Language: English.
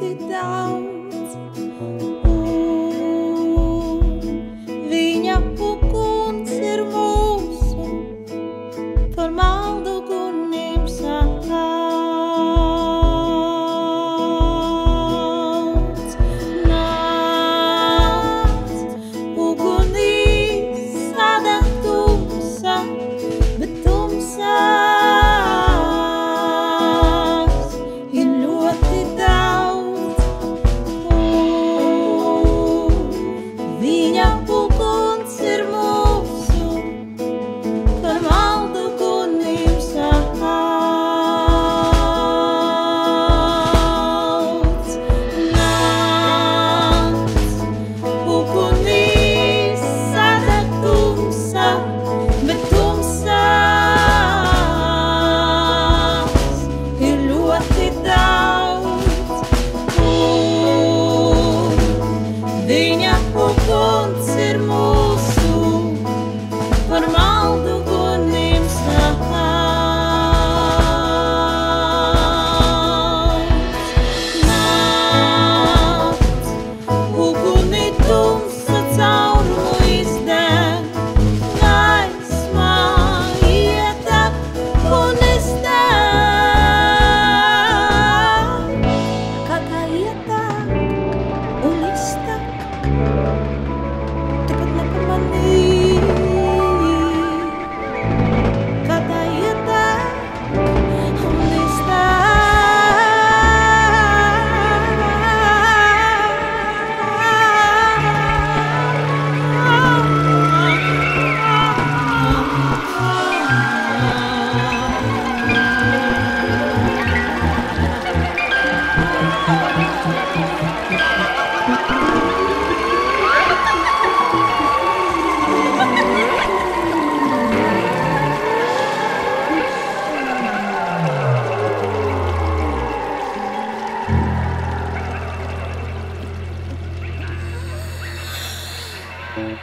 deep down. Thank